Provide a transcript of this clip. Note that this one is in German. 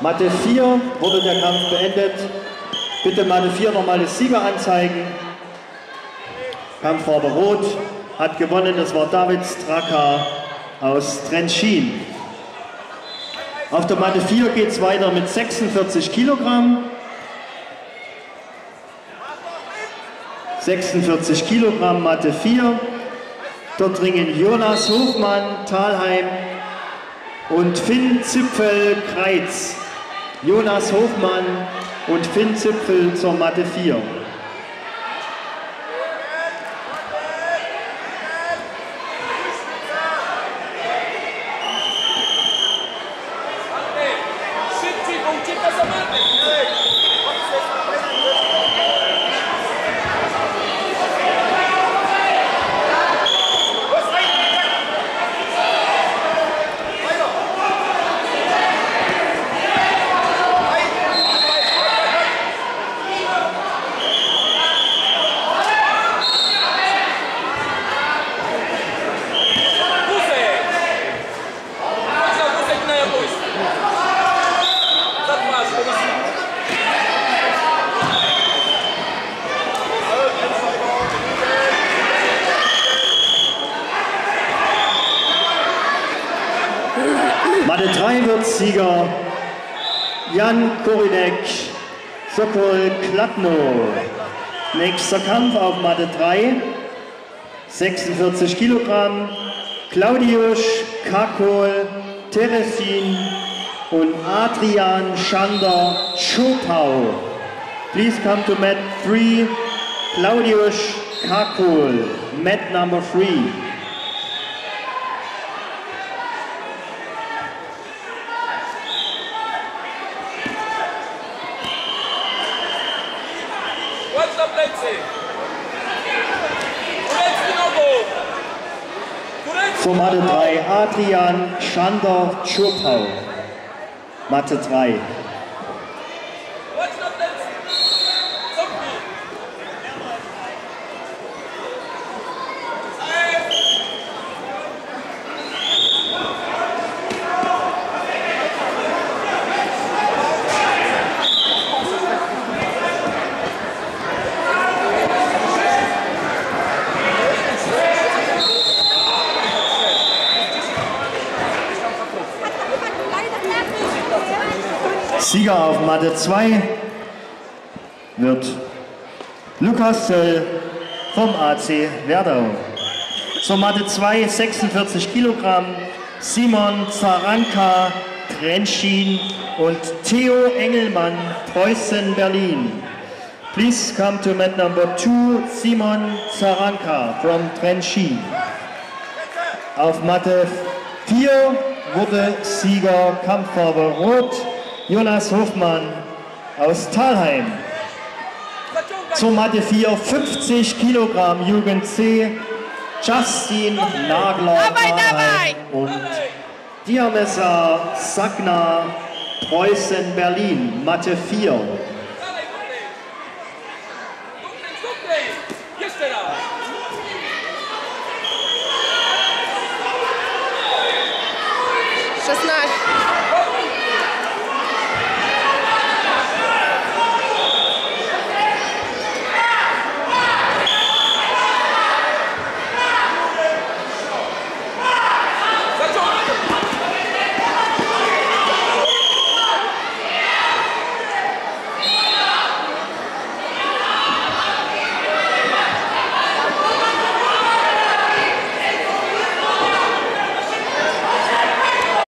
Matte 4 wurde der Kampf beendet. Bitte Matte 4 nochmal das Sieger anzeigen. Kampffarbe Rot hat gewonnen, das war David Straka aus Trenčín. Auf der Matte 4 geht es weiter mit 46 Kilogramm. 46 Kilogramm Matte 4. Dort ringen Jonas Hofmann, Talheim und Finn Zipfel-Kreiz. Jonas Hofmann und Finn Zipfel zur Matte 4. Matte 3 wird Sieger Jan Korinek, Sokol Kladno. Nächster Kampf auf Matte 3, 46 Kilogramm, Claudius Kakol, Teresin und Adrian Schander Schopau. Please come to mat 3, Claudius Kakol, mat number 3. Zur Matte 3 Adrian Schander Schurpau. Matte 3. Sieger auf Matte 2 wird Lukas Zöll vom AC Werdau. Zur Matte 2 46 Kilogramm Simon Zaranka Trenčín und Theo Engelmann Preußen Berlin. Please come to mat number 2 Simon Zaranka from Trenčín. Auf Matte 4 wurde Sieger Kampffarbe Rot Jonas Hofmann aus Talheim. Zaciągaj! Zur Matte 4 50 Kilogramm Jugend C Justin Nagler Talheim dawaj! und Diamessa Sagna Preußen Berlin Matte 4. Dalej,